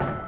Yeah.